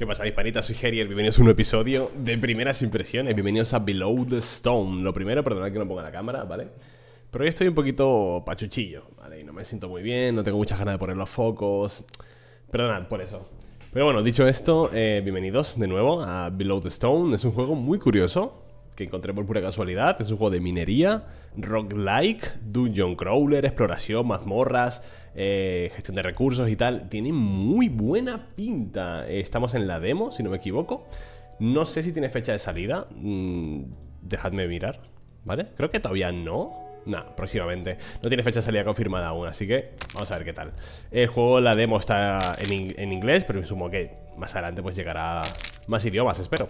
¿Qué pasa, mis panitas? Soy Herier, bienvenidos a un episodio de primeras impresiones Bienvenidos a Below the Stone Lo primero, perdonad que no ponga la cámara, ¿vale? Pero hoy estoy un poquito pachuchillo, ¿vale? Y no me siento muy bien, no tengo muchas ganas de poner los focos Perdonad por eso Pero bueno, dicho esto, eh, bienvenidos de nuevo a Below the Stone Es un juego muy curioso que encontré por pura casualidad. Es un juego de minería, roguelike, dungeon crawler, exploración, mazmorras, eh, gestión de recursos y tal. Tiene muy buena pinta. Estamos en la demo, si no me equivoco. No sé si tiene fecha de salida. Mm, dejadme mirar, ¿vale? Creo que todavía no. No, próximamente. No tiene fecha de salida confirmada aún, así que vamos a ver qué tal. El juego, la demo está en, en inglés, pero me sumo que más adelante pues llegará más idiomas, espero.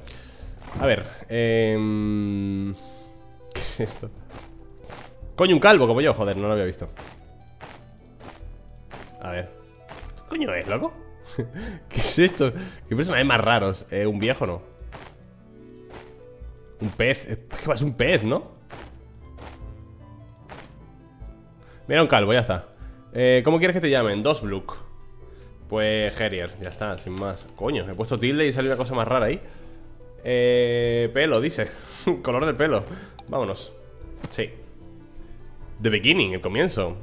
A ver, eh... ¿Qué es esto? Coño, un calvo como yo, joder, no lo había visto A ver ¿Qué coño es, loco? ¿Qué es esto? ¿Qué personajes más raros? Eh, un viejo, ¿no? Un pez ¿Qué pasa? Un pez, ¿no? Mira un calvo, ya está eh, ¿Cómo quieres que te llamen? Dos Bluk Pues Herier, ya está, sin más Coño, he puesto tilde y salió una cosa más rara ahí eh, pelo, dice. Color de pelo. Vámonos. Sí. The beginning, el comienzo.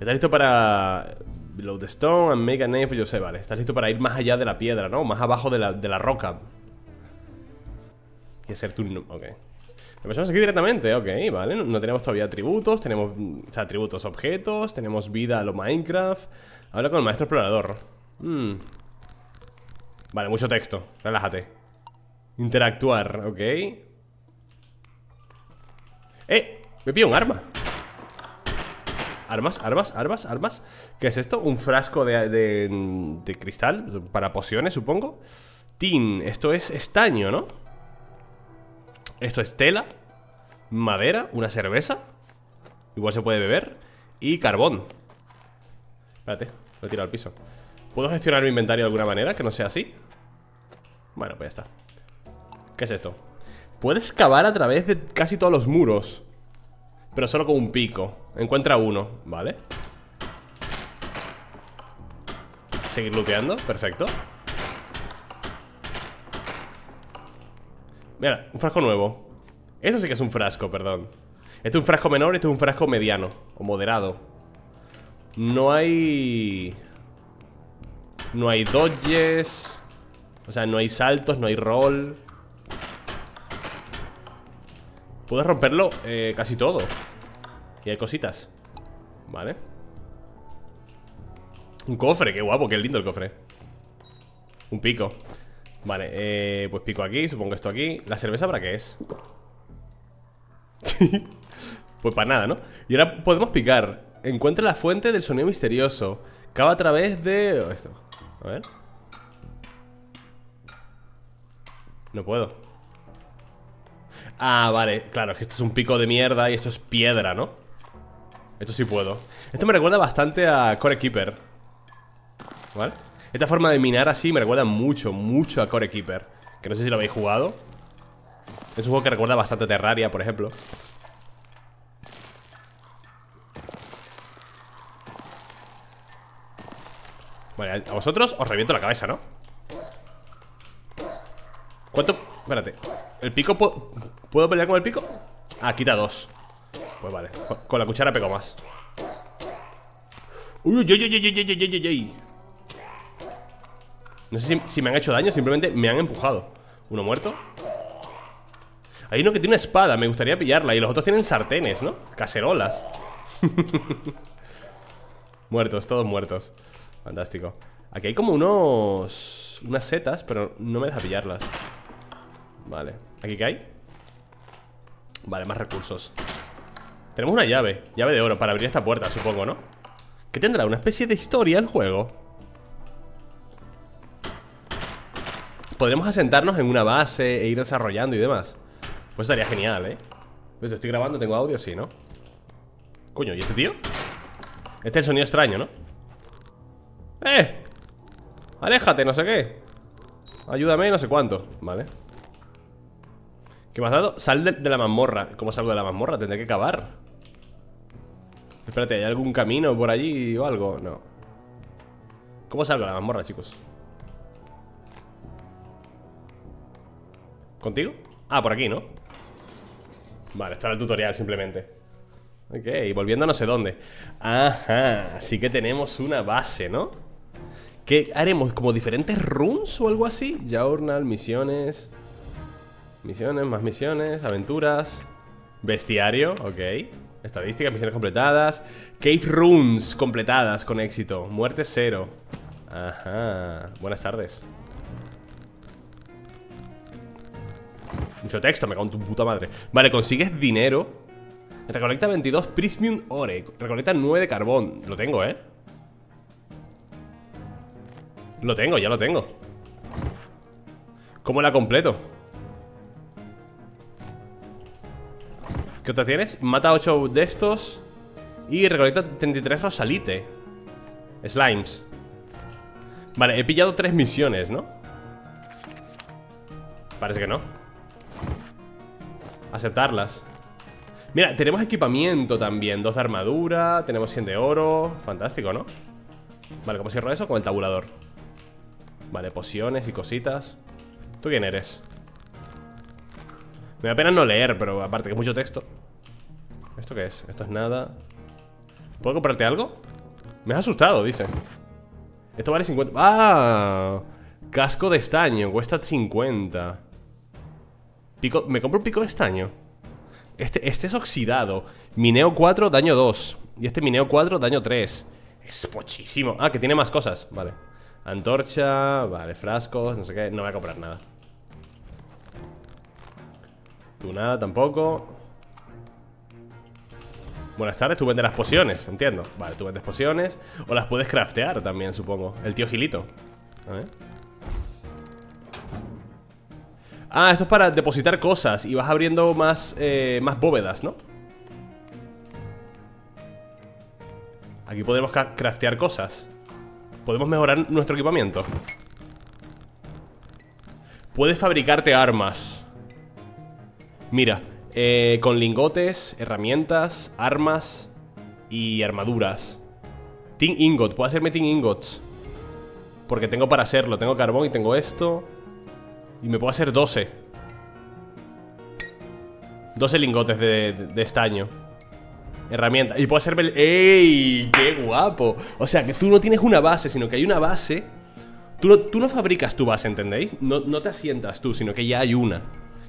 ¿Estás listo para Below the stone and make a name for? Vale, estás listo para ir más allá de la piedra, ¿no? Más abajo de la, de la roca. Y hacer tu... Ok. Empezamos aquí directamente, ok, vale. No tenemos todavía atributos Tenemos, o sea, atributos, objetos Tenemos vida a lo Minecraft. Habla con el maestro explorador. Hmm. Vale, mucho texto Relájate Interactuar, ok ¡Eh! Me pido un arma Armas, armas, armas, armas ¿Qué es esto? Un frasco de, de, cristal Para pociones, supongo Tin, esto es estaño, ¿no? Esto es tela Madera, una cerveza Igual se puede beber Y carbón Espérate, lo he tirado al piso ¿Puedo gestionar mi inventario de alguna manera? Que no sea así Bueno, pues ya está ¿Qué es esto? Puedes cavar a través de casi todos los muros Pero solo con un pico. Encuentra uno, ¿vale? Seguir looteando, perfecto. Mira, un frasco nuevo. Eso sí que es un frasco, perdón. Este es un frasco menor y este es un frasco mediano O moderado. No hay... No hay dodges O sea, no hay saltos, no hay roll Puedes romperlo eh, casi todo. Y hay cositas. Vale. Un cofre, qué guapo, qué lindo el cofre. Un pico. Vale, eh, pues pico aquí, supongo esto aquí. ¿La cerveza para qué es? pues para nada, ¿no? Y ahora podemos picar. Encuentra la fuente del sonido misterioso. Cava a través de... Esto. A ver. No puedo Ah, vale, claro, es que esto es un pico de mierda y esto es piedra, ¿no? Esto sí puedo Esto me recuerda bastante a Core Keeper ¿Vale? Esta forma de minar así me recuerda mucho, mucho a Core Keeper Que no sé si lo habéis jugado Es un juego que recuerda bastante a Terraria, por ejemplo Vale, a vosotros os reviento la cabeza, ¿no? ¿Cuánto? Espérate. ¿El pico ¿Puedo pelear con el pico? Ah, quita dos. Pues vale, con la cuchara pego más. Uy, uy, uy, uy, uy, uy, uy, uy. No sé si, me han hecho daño Simplemente me han empujado. Uno muerto. Hay uno que tiene una espada, me gustaría pillarla. Y los otros tienen sartenes, ¿no? Cacerolas. Muertos, todos muertos. Fantástico. Aquí hay como unos... Unas setas, pero no me deja pillarlas Vale, ¿aquí qué hay? Vale, más recursos Tenemos una llave, llave de oro Para abrir esta puerta, supongo, ¿no? ¿Qué tendrá? ¿Una especie de historia el juego? Podremos asentarnos en una base E ir desarrollando y demás Pues estaría genial, ¿eh? Pues estoy grabando, tengo audio, sí, ¿no? Coño, ¿y este tío? Este es el sonido extraño, ¿no? ¡Eh! Aléjate, no sé qué Ayúdame, no sé cuánto Vale ¿Qué me has dado? Sal de, la mazmorra ¿Cómo salgo de la mazmorra? Tendré que cavar Espérate, ¿hay algún camino por allí o algo? No ¿Cómo salgo de la mazmorra, chicos? ¿Contigo? Ah, por aquí, ¿no? Vale, esto era el tutorial simplemente Ok, volviendo a no sé dónde Ajá, así que tenemos una base, ¿no? ¿Qué haremos? ¿Como diferentes runes o algo así? Journal, misiones Misiones, más misiones, aventuras. Bestiario, ok. Estadísticas, misiones completadas. Cave runes completadas con éxito. Muerte cero. Ajá, buenas tardes. Mucho texto, me cago en tu puta madre. Vale, consigues dinero. Recolecta 22 Prismium Ore. Recolecta 9 de carbón. Lo tengo, ¿eh? Lo tengo, ya lo tengo. ¿Cómo la completo? ¿Qué otra tienes? Mata 8 de estos Y recolecta 33 rosalite Slimes Vale, he pillado 3 misiones, ¿no? Parece que no Aceptarlas Mira, tenemos equipamiento también Dos de armadura, tenemos 100 de oro Fantástico, ¿no? Vale, ¿cómo cierro eso? Con el tabulador Vale, pociones y cositas ¿Tú quién eres? Me da pena no leer, pero aparte que es mucho texto ¿Esto qué es? Esto es nada ¿Puedo comprarte algo? Me has asustado, dice. Esto vale 50 ¡Ah! Casco de estaño, cuesta 50 pico... ¿Me compro un pico de estaño? Este, este es oxidado. Mineo 4, daño 2 Y este mineo 4, daño 3 Es pochísimo. Ah, que tiene más cosas, vale. Antorcha, vale, frascos, no sé qué. No voy a comprar nada. Tú nada tampoco Buenas tardes, tú vendes las pociones, entiendo. Vale, tú vendes pociones O las puedes craftear también, supongo. El tío Gilito. Ah, esto es para depositar cosas Y vas abriendo más, eh, más bóvedas, ¿no? Aquí podemos craftear cosas. Podemos mejorar nuestro equipamiento. Puedes fabricarte armas. Mira eh, Con lingotes, herramientas, armas Y armaduras. Tin ingot, puedo hacerme tin ingots. Porque tengo para hacerlo. Tengo carbón y tengo esto. Y me puedo hacer 12 12 lingotes de, estaño. Herramienta. Y puedo hacerme ¡Ey! ¡Qué guapo! O sea, que tú no tienes una base Sino que hay una base. Tú no, tú no fabricas tu base, ¿entendéis? No, no te asientas tú, sino que ya hay una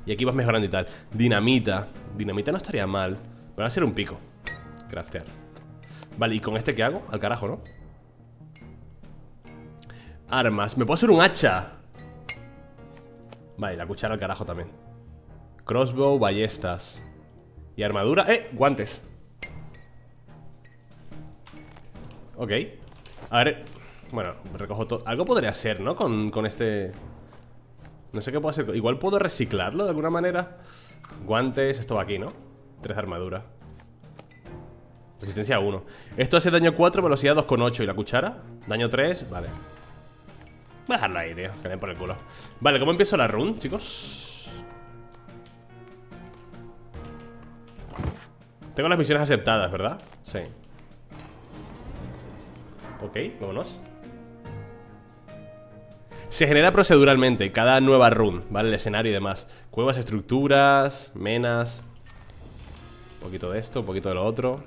y aquí vas mejorando y tal Dinamita Dinamita no estaría mal Pero va a ser un pico Craftear Vale, ¿y con este qué hago? Al carajo, ¿no? Armas ¿Me puedo hacer un hacha? Vale, la cuchara al carajo también Crossbow, ballestas Y armadura ¡Eh! Guantes Ok A ver Bueno, recojo todo Algo podría ser, ¿no? Con, con este no sé qué puedo hacer. Igual puedo reciclarlo de alguna manera. Guantes, esto va aquí, ¿no? Tres de armadura. Resistencia 1. Esto hace daño 4, velocidad 2,8. ¿Y la cuchara? Daño 3, vale. Voy a dejarlo ahí, tío. Que den por el culo. Vale, ¿cómo empiezo la run, chicos? Tengo las misiones aceptadas, ¿verdad? Sí. Ok, vámonos. Se genera proceduralmente cada nueva run, ¿vale? El escenario y demás. Cuevas, estructuras, menas. Un poquito de esto, un poquito de lo otro.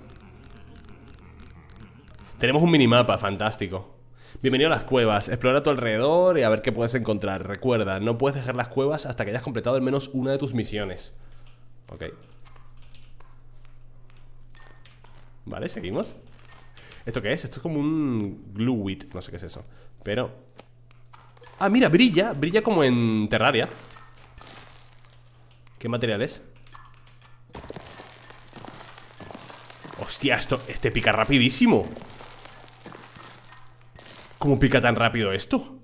Tenemos un minimapa, fantástico. Bienvenido a las cuevas, explora a tu alrededor y a ver qué puedes encontrar. Recuerda, no puedes dejar las cuevas hasta que hayas completado al menos una de tus misiones. Ok. Vale, seguimos. ¿Esto qué es? Esto es como un glue no sé qué es eso. Pero Ah, mira, brilla, brilla como en Terraria ¿Qué material es? Hostia, esto, este pica rapidísimo ¿Cómo pica tan rápido esto?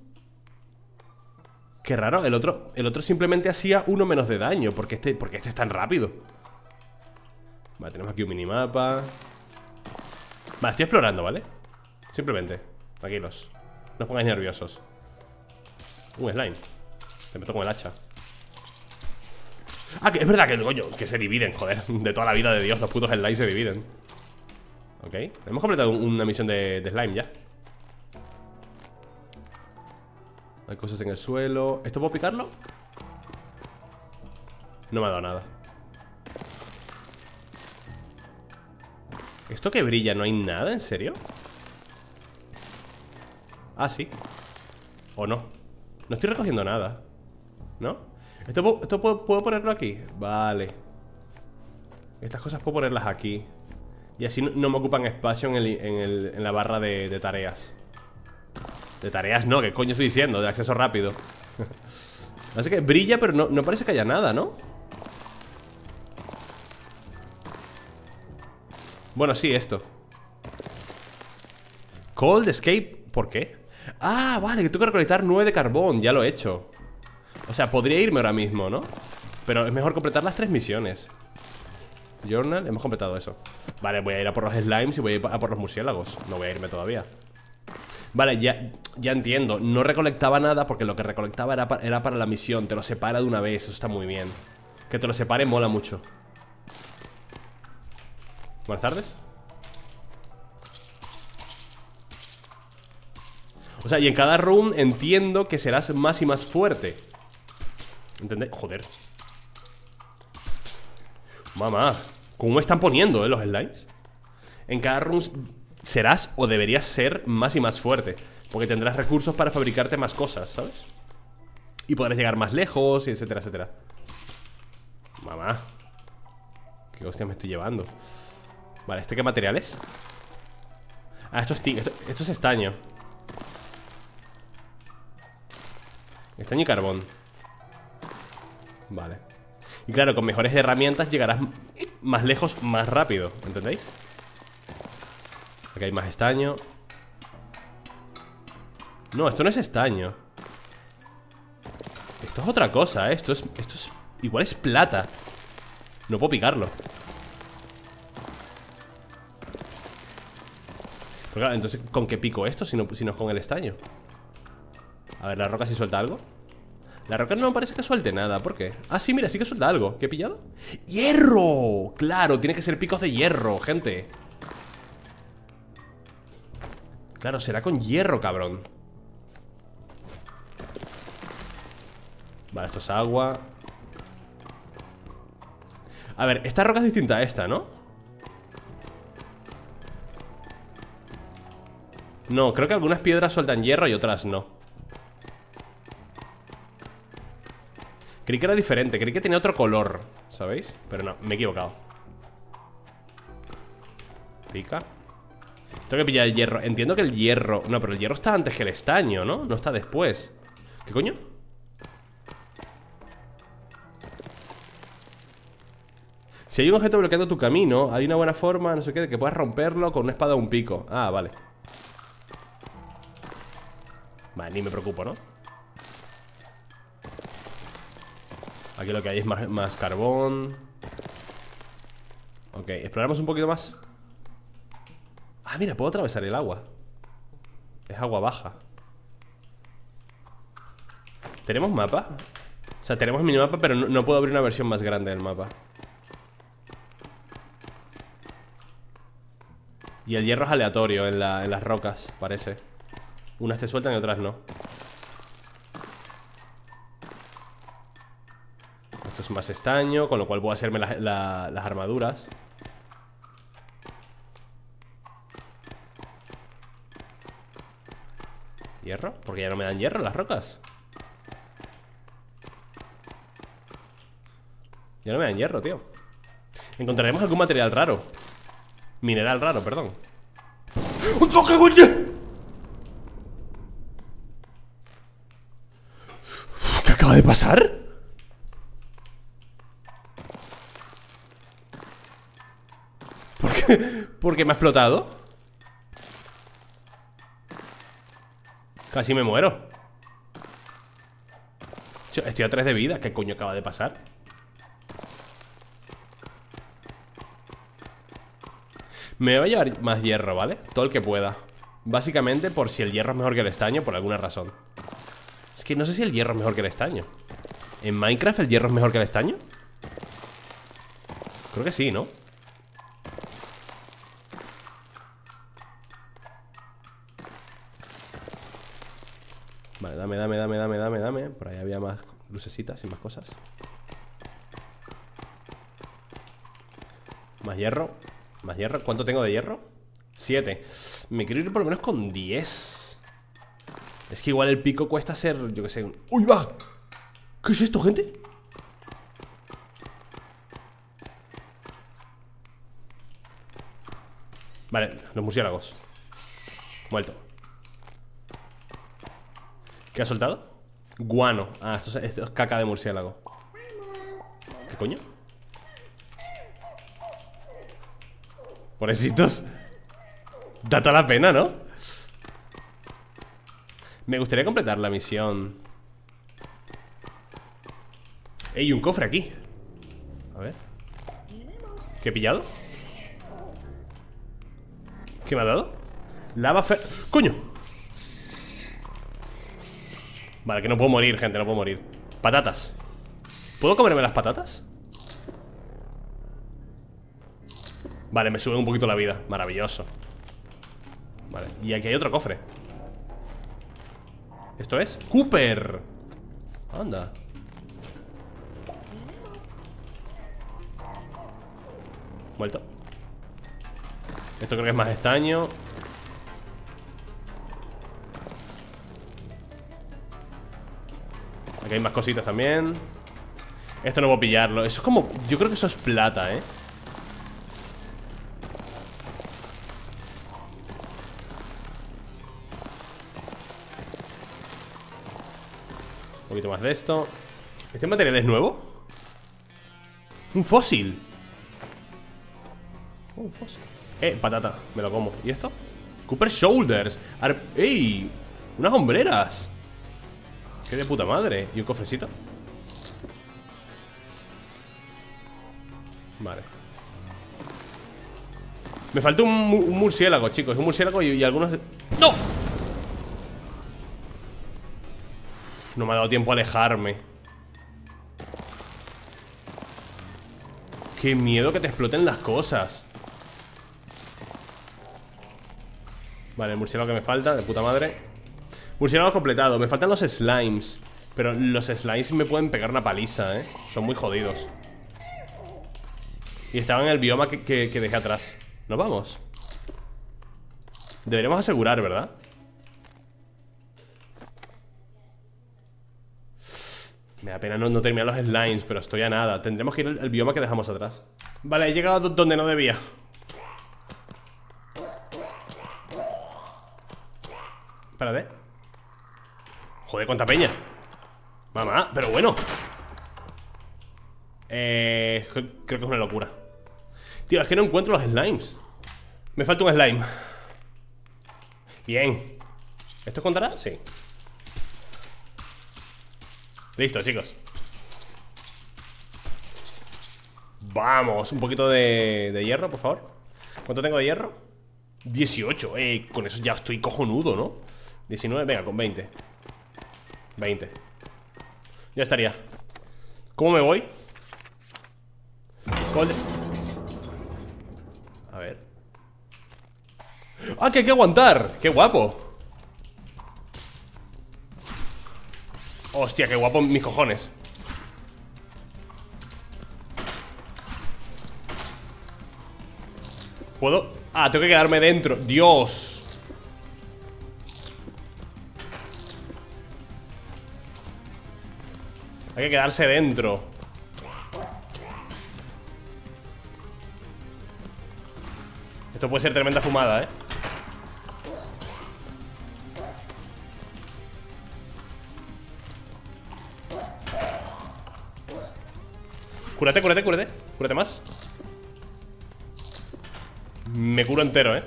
Qué raro, el otro, el otro simplemente hacía uno menos de daño Porque este, porque este es tan rápido Vale, tenemos aquí un minimapa Vale, estoy explorando, ¿vale? Simplemente, tranquilos No os pongáis nerviosos un slime. Te meto con el hacha. Ah, es verdad que, coño, que se dividen, joder. De toda la vida de Dios, los putos slimes se dividen. Ok. Hemos completado una misión de, slime ya. Hay cosas en el suelo. ¿Esto puedo picarlo? No me ha dado nada ¿Esto que brilla no hay nada? ¿En serio? Ah, sí ¿O no? No estoy recogiendo nada ¿No? ¿Esto, puedo, ponerlo aquí? Vale Estas cosas puedo ponerlas aquí Y así no, me ocupan espacio en, en, la barra de, de tareas De tareas no, ¿qué coño estoy diciendo? De acceso rápido Así que brilla, pero no, no parece que haya nada, ¿no? Bueno, sí, esto Cold Escape, ¿por qué? Ah, vale, que tengo que recolectar 9 de carbón Ya lo he hecho. O sea, podría irme ahora mismo, ¿no? Pero es mejor completar las tres misiones. Journal, hemos completado eso. Vale, voy a ir a por los slimes y voy a ir a por los murciélagos. No voy a irme todavía. Vale, ya, ya entiendo. No recolectaba nada porque lo que recolectaba era, era para la misión. Te lo separa de una vez, eso está muy bien. Que te lo separe mola mucho. Buenas tardes O sea, y en cada room entiendo que serás más y más fuerte ¿Entendés? Joder Mamá ¿Cómo están poniendo, eh, los slimes? En cada room serás o deberías ser más y más fuerte Porque tendrás recursos para fabricarte más cosas, ¿sabes? Y podrás llegar más lejos, y etcétera, etcétera Mamá ¿Qué hostia me estoy llevando? Vale, ¿este qué material es? Ah, esto es, esto, esto es estaño Estaño y carbón Vale Y claro, con mejores herramientas llegarás más lejos más rápido ¿Entendéis? Aquí hay más estaño No, esto no es estaño Esto es otra cosa, ¿eh? Esto es, esto es... Igual es plata No puedo picarlo Pero claro, entonces, ¿con qué pico esto si no, si no es con el estaño? A ver, ¿la roca sí suelta algo? La roca no me parece que suelte nada, ¿por qué? Ah, sí, mira, sí que suelta algo ¿Qué he pillado? ¡Hierro! Claro, tiene que ser picos de hierro, gente Claro, será con hierro, cabrón Vale, esto es agua A ver, esta roca es distinta a esta, ¿no? No, creo que algunas piedras sueltan hierro y otras no Creí que era diferente, creí que tenía otro color ¿Sabéis? Pero no, me he equivocado Pica tengo que pillar el hierro Entiendo que el hierro... No, pero el hierro está antes que el estaño, ¿no? No está después ¿Qué coño? Si hay un objeto bloqueando tu camino Hay una buena forma, no sé qué De que puedas romperlo con una espada o un pico Ah, vale Vale, ni me preocupo, ¿no? Aquí lo que hay es más, carbón. Ok, exploramos un poquito más. Ah, mira, puedo atravesar el agua. Es agua baja. ¿Tenemos mapa? O sea, tenemos minimapa, pero no, puedo abrir una versión más grande del mapa. Y el hierro es aleatorio en, en las rocas, parece. Unas te sueltan y otras no Esto es más estaño, con lo cual puedo hacerme las armaduras. ¿Hierro? Porque ya no me dan hierro las rocas. Ya no me dan hierro, tío. Encontraremos algún material raro. Mineral raro, perdón. ¿Qué acaba de pasar? ¿Por qué? ¿Por qué me ha explotado? Casi me muero Estoy a 3 de vida ¿Qué coño acaba de pasar? Me voy a llevar más hierro, ¿vale? Todo el que pueda Básicamente por si el hierro es mejor que el estaño Por alguna razón Es que no sé si el hierro es mejor que el estaño ¿En Minecraft el hierro es mejor que el estaño? Creo que sí, ¿no? Dame, dame, dame, dame, dame, Por ahí había más lucecitas y más cosas Más hierro. Más hierro. ¿Cuánto tengo de hierro? Siete. Me quiero ir por lo menos con 10. Es que igual el pico cuesta ser, yo que sé. Un... ¡Uy, va! ¿Qué es esto, gente? Vale, los murciélagos. Muerto. ¿Qué ha soltado? Guano. Ah, esto es, caca de murciélago. ¿Qué coño? Pobrecitos. Da toda la pena, ¿no? Me gustaría completar la misión. Ey, un cofre aquí. A ver. ¿Qué he pillado? ¿Qué me ha dado? Lava fe... ¡Coño! Vale, que no puedo morir, gente, no puedo morir. Patatas. ¿Puedo comerme las patatas? Vale, me sube un poquito la vida. Maravilloso. Vale, y aquí hay otro cofre. ¿Esto es? ¡Cooper! Anda. Vuelto Esto creo que es más estaño Aquí hay más cositas también Esto no puedo pillarlo Eso es como... Yo creo que eso es plata, ¿eh? Un poquito más de esto ¿Este material es nuevo? Un fósil Un fósil Eh, patata, me lo como ¿Y esto? Cooper Shoulders ¡Ey! Unas hombreras Qué de puta madre. ¿Y un cofrecito? Vale. Me falta un, murciélago, chicos. Un murciélago y, algunos... ¡No! no me ha dado tiempo a alejarme. Qué miedo que te exploten las cosas. Vale, el murciélago que me falta De puta madre Murciélago completado, me faltan los slimes. Pero los slimes me pueden pegar una paliza, eh Son muy jodidos. Y estaban en el bioma que, que, dejé atrás. ¿Nos vamos? Deberíamos asegurar, ¿verdad? Me da pena no, no, terminar los slimes Pero estoy a nada. Tendremos que ir al, al bioma que dejamos atrás. Vale, he llegado donde no debía. Espérate Joder, cuánta peña. Mamá, pero bueno. Eh, creo que es una locura. Tío, es que no encuentro los slimes. Me falta un slime. Bien. ¿Esto contará? Sí. Listo, chicos. Vamos, un poquito de, de hierro, por favor. ¿Cuánto tengo de hierro? 18, eh, con eso ya estoy cojonudo, ¿no? 19, venga, con 20 20 Ya estaría ¿Cómo me voy? A ver ¡Ah, que hay que aguantar! ¡Qué guapo! Hostia, qué guapo mis cojones ¿Puedo? Ah, tengo que quedarme dentro Dios Hay que quedarse dentro Esto puede ser tremenda fumada, ¿eh? Cúrate, cúrate, cúrate Cúrate más Me curo entero, ¿eh?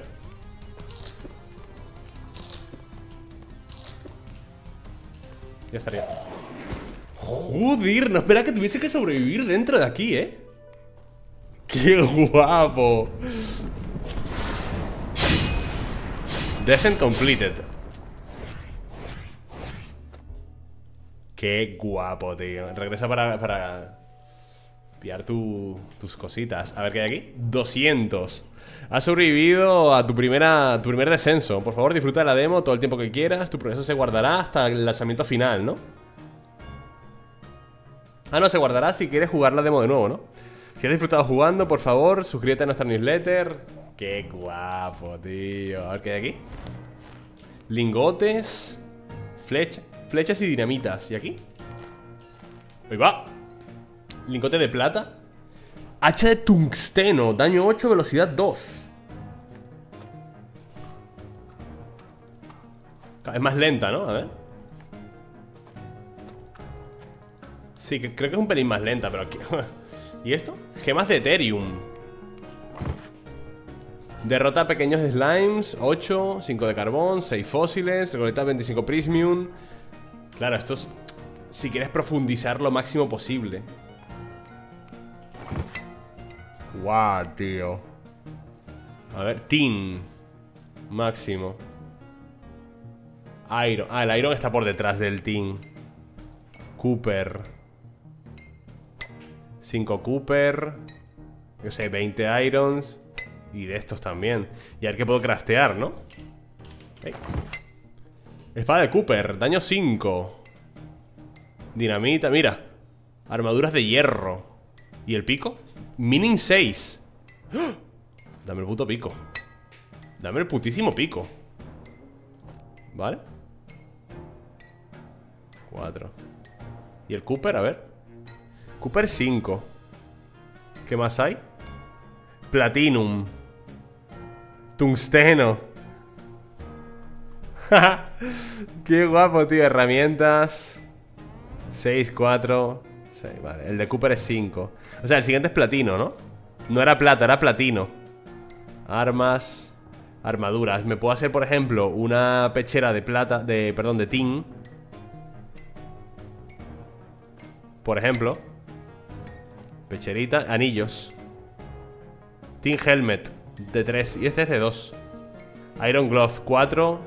Ya estaría No espera que tuviese que sobrevivir dentro de aquí, ¿eh? ¡Qué guapo! Descent completed. Qué guapo, tío Regresa para, para pillar tus cositas. A ver qué hay aquí 200 Has sobrevivido a tu, primera, tu primer descenso. Por favor, disfruta de la demo todo el tiempo que quieras. Tu progreso se guardará hasta el lanzamiento final, ¿no? Ah, no, se guardará si quieres jugar la demo de nuevo, ¿no? Si has disfrutado jugando, por favor, suscríbete a nuestra newsletter. Qué guapo, tío. A ver qué hay aquí. Lingotes, flecha, flechas y dinamitas. ¿Y aquí? Ahí va. Lingote de plata. Hacha de tungsteno, daño 8, velocidad 2. Es más lenta, ¿no? A ver. Sí, creo que es un pelín más lenta, pero aquí... ¿Y esto? Gemas de Ethereum. Derrota a pequeños slimes 8, 5 de carbón, 6 fósiles Recolecta 25 prismium. Claro, esto es... Si quieres profundizar lo máximo posible. Guau, tío. A ver, tin Máximo. Iron Ah, el Iron está por detrás del tin. Cooper 5 Cooper Yo sé, 20 Irons Y de estos también Y a ver qué puedo craftear, ¿no? Espada de Cooper, daño 5 Dinamita, mira Armaduras de hierro ¿Y el pico? Mining 6 ¡Ah! Dame el puto pico Dame el putísimo pico ¿Vale? 4 ¿Y el Cooper? A ver Cooper 5 ¿Qué más hay? Platinum. Tungsteno. Qué guapo, tío. Herramientas. 6, 4 6, vale. El de Cooper es 5 O sea, el siguiente es platino, ¿no? No era plata, era platino. Armas. Armaduras. Me puedo hacer, por ejemplo, una pechera de plata De, perdón, de tin. Por ejemplo Pecherita, anillos. Team Helmet de 3 Y este es de 2 Iron Glove 4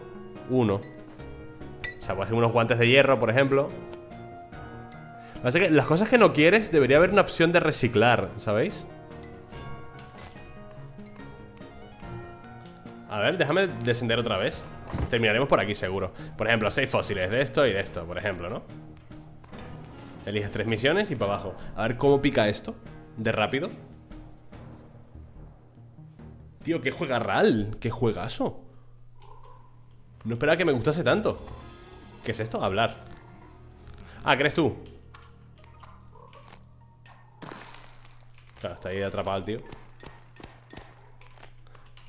1 O sea, puede ser unos guantes de hierro, por ejemplo. Así que las cosas que no quieres Debería haber una opción de reciclar, ¿sabéis? A ver, déjame descender otra vez. Terminaremos por aquí seguro. Por ejemplo, 6 fósiles de esto y de esto, por ejemplo, ¿no? Eliges tres misiones y para abajo A ver cómo pica esto De rápido Tío, qué juega RAL Qué juegazo No esperaba que me gustase tanto ¿Qué es esto? Hablar Ah, ¿crees tú? Claro, está ahí atrapado el tío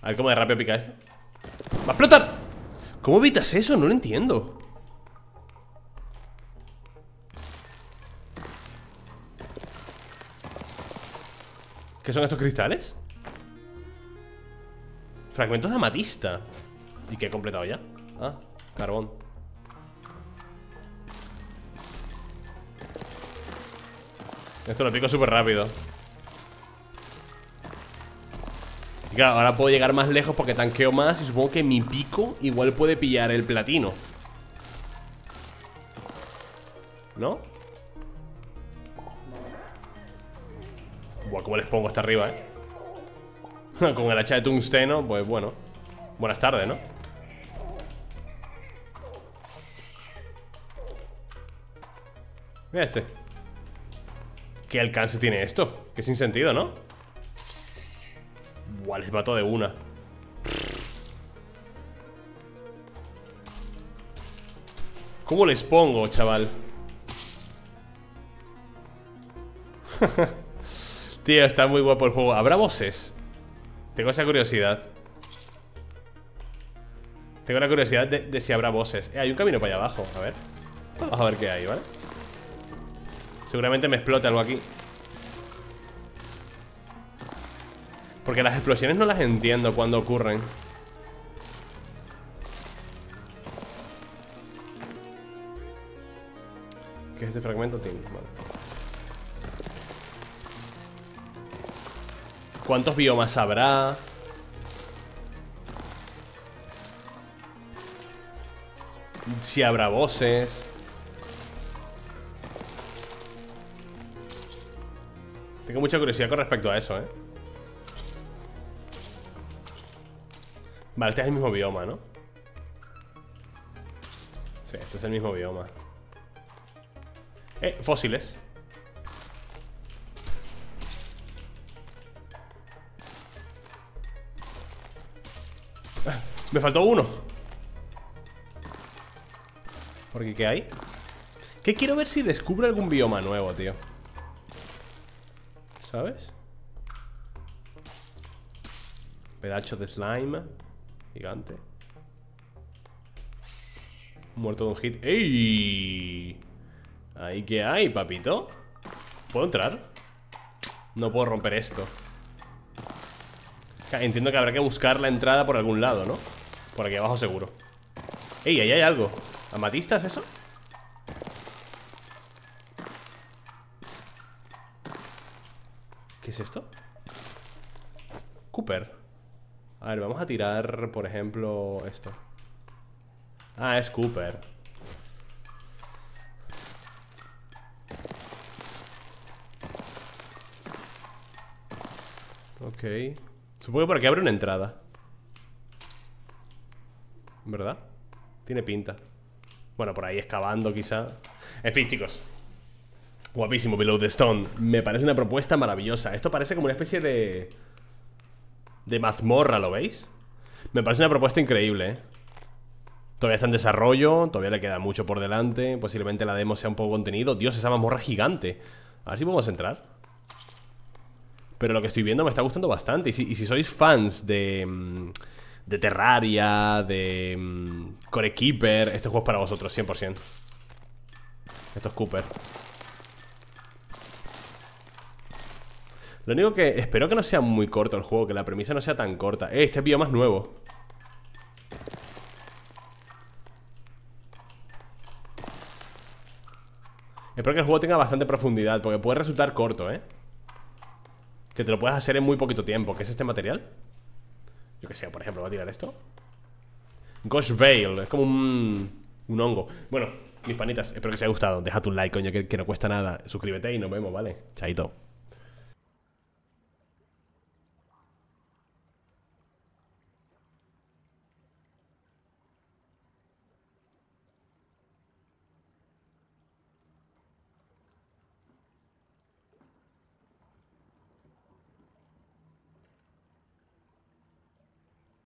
A ver cómo de rápido pica esto ¡Va a explotar! ¿Cómo evitas eso? No lo entiendo ¿Qué son estos cristales? Fragmentos de amatista ¿Y qué he completado ya? Ah, carbón Esto lo pico súper rápido Y claro, ahora puedo llegar más lejos porque tanqueo más Y supongo que mi pico igual puede pillar el platino ¿No? Buah, cómo les pongo hasta arriba, eh Con el hacha de tungsteno, pues bueno Buenas tardes, ¿no? Mira este ¿Qué alcance tiene esto? Que sin sentido, ¿no? Buah, les mato de una ¿Cómo les pongo, chaval? Tío, está muy guapo el juego. ¿Habrá voces? Tengo esa curiosidad. Tengo la curiosidad de, si habrá voces. Eh, Hay un camino para allá abajo, a ver. Vamos a ver qué hay, ¿vale? Seguramente me explote algo aquí. Porque las explosiones no las entiendo cuando ocurren. ¿Qué es este fragmento? Vale ¿Cuántos biomas habrá? Si habrá voces Tengo mucha curiosidad con respecto a eso, ¿eh? Vale, este es el mismo bioma, ¿no? Sí, este es el mismo bioma Eh, fósiles Me faltó uno Porque ¿qué hay? Que quiero ver si descubre algún bioma nuevo, tío ¿Sabes? Pedacho de slime Gigante Muerto de un hit ¡Ey! ¿Ahí qué hay, papito? ¿Puedo entrar? No puedo romper esto Entiendo que habrá que buscar la entrada por algún lado, ¿no? Por aquí abajo seguro ¡Ey! Ahí hay algo ¿Amatistas eso? ¿Qué es esto? Cooper A ver, vamos a tirar, por ejemplo, esto Ah, es Cooper Ok Supongo que por aquí abre una entrada. ¿Verdad? Tiene pinta. Bueno, por ahí excavando quizá. En fin, chicos. Guapísimo, Below the Stone. Me parece una propuesta maravillosa. Esto parece como una especie de... De mazmorra, ¿lo veis? Me parece una propuesta increíble, ¿eh? Todavía está en desarrollo, todavía le queda mucho por delante. Posiblemente la demo sea un poco contenido. Dios, esa mazmorra gigante. A ver si podemos entrar Pero lo que estoy viendo me está gustando bastante. Y si, sois fans de... Mm, de Terraria, de... Mm, Core Keeper Este juego es para vosotros, 100% Esto es Cooper. Lo único que espero que no sea muy corto el juego Que la premisa no sea tan corta. Eh, Este bioma es nuevo. Espero que el juego tenga bastante profundidad Porque puede resultar corto, ¿eh? Que te lo puedas hacer en muy poquito tiempo ¿Qué es este material? Yo que sé, por ejemplo, voy a tirar esto. Ghost Veil, es como un, un hongo. Bueno, mis panitas, espero que os haya gustado. Deja tu like, coño, que, que no cuesta nada. Suscríbete y nos vemos, ¿vale? Chaito